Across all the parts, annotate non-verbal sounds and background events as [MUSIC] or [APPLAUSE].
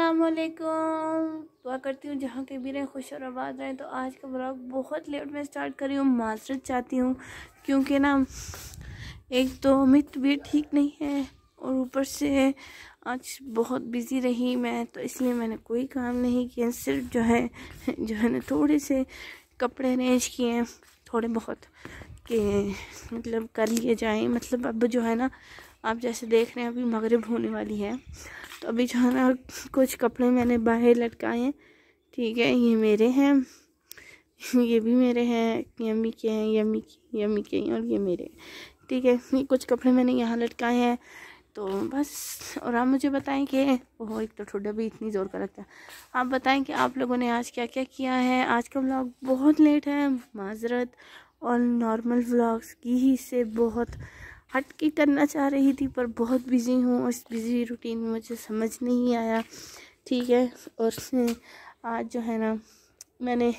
असलकुम दुआ करती हूँ, जहाँ के भी रहे, खुश और आबाद रहें। तो आज का ब्लॉग बहुत लेट में स्टार्ट करी हूँ माजरत चाहती हूँ, क्योंकि ना एक तो अमित भी ठीक नहीं है और ऊपर से आज बहुत बिज़ी रही मैं तो इसलिए मैंने कोई काम नहीं किया, सिर्फ़ जो है जो है ना, थोड़े से कपड़े अरेंज किए हैं, थोड़े बहुत कि मतलब कर लिए जाएँ। मतलब अब जो है ना, आप जैसे देख रहे हैं, अभी मगरब होने वाली है। तो अभी जो है कुछ कपड़े मैंने बाहर लटकाए हैं। ठीक है, ये मेरे हैं, ये भी मेरे हैं, यम्मी के हैं, यम्मी के यम्मी के हैं और ये मेरे ठीक है, ये कुछ कपड़े मैंने यहाँ लटकाए हैं। तो बस, और आप मुझे बताएँ कि, ओह, एक तो ठुडा भी इतनी ज़ोर का लगता है। आप बताएँ कि आप लोगों ने आज क्या क्या किया है? आज का व्लॉग बहुत लेट है, माजरत। और नॉर्मल व्लॉग्स की ही से बहुत हट के करना चाह रही थी, पर बहुत बिज़ी हूँ। इस बिज़ी रूटीन में मुझे समझ नहीं आया। ठीक है, और आज जो है ना, मैंने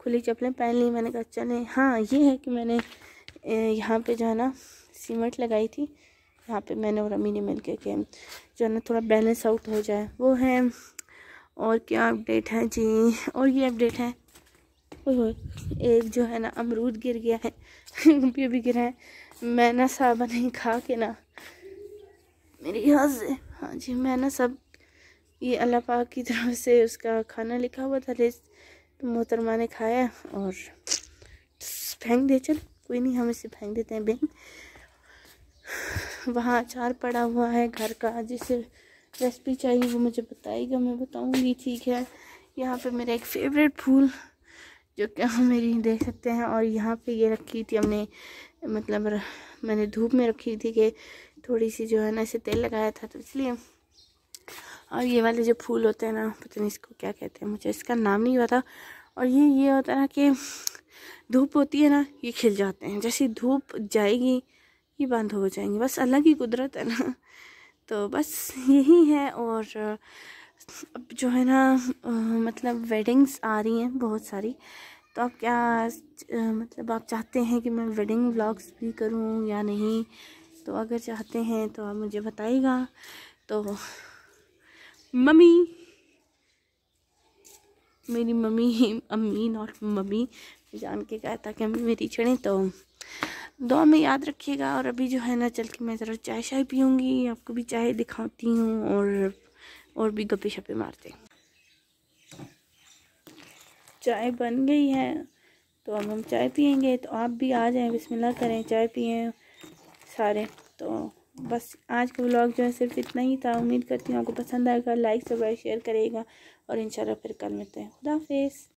खुली चप्पलें पहन ली। मैंने कहा, चले हाँ ये है कि मैंने यहाँ पे जो है ना, सीमेंट लगाई थी। यहाँ पे मैंने और अम्मी ने मिल के जो है ना, थोड़ा बैलेंस आउट हो जाए। वो है, और क्या अपडेट है? जी, और ये अपडेट है एक जो है ना अमरूद गिर गया है। [LAUGHS] अभी अभी गिरा है। मैं ना साबा नहीं खा के ना मेरी यहाँ से हाँ जी, मैं ना सब ये अल्लाह पाक की तरफ़ से उसका खाना लिखा हुआ था रेस तो मोहतरमा ने खाया और फेंक दे चल, कोई नहीं, हम इसे फेंक देते हैं बेन। वहाँ अचार पड़ा हुआ है घर का, जिसे रेसिपी चाहिए वो मुझे बताएगा मैं बताऊँगी, ठीक है। यहाँ पे मेरा एक फेवरेट फूल जो कि हम मेरी देख सकते हैं। और यहाँ पे ये रखी थी हमने मतलब मैंने धूप में रखी थी कि थोड़ी सी जो है ना इसे तेल लगाया था तो इसलिए। और ये वाले जो फूल होते हैं ना, पता नहीं इसको क्या कहते हैं मुझे, इसका नाम नहीं पता। और ये ये होता है ना कि धूप होती है ना, ये खिल जाते हैं। जैसे धूप जाएगी, ये बंद हो जाएँगे। बस अलग ही कुदरत है ना। तो बस यही है और अब जो है ना मतलब वेडिंग्स आ रही हैं बहुत सारी। तो आप क्या मतलब आप चाहते हैं कि मैं वेडिंग व्लॉग्स भी करूँ या नहीं? तो अगर चाहते हैं तो आप मुझे बताइएगा। तो मम्मी, मेरी मम्मी, अम्मी और मम्मी जान के कहा था कि अम्मी मेरी चढ़े तो दो में याद रखिएगा। और अभी जो है ना, चल के मैं ज़रा चाय शाय पीऊँगी, आपको भी चाय दिखाती हूँ और और भी गप्पे शप्पे मारते चाय बन गई है तो अब हम चाय पियेंगे तो आप भी आ जाएँ, बिस्मिल्लाह करें, चाय पिए सारे। तो बस आज का व्लॉग जो है सिर्फ़ इतना ही था। उम्मीद करती हूँ आपको पसंद आएगा, लाइक, सब्सक्राइब, शेयर करेगा और इंशाल्लाह फिर कल मिलते हैं। खुदा हाफिज़।